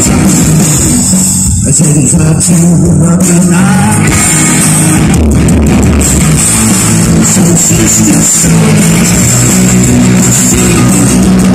I said it's up to what we like. So she's so.